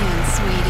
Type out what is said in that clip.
hand, sweetie.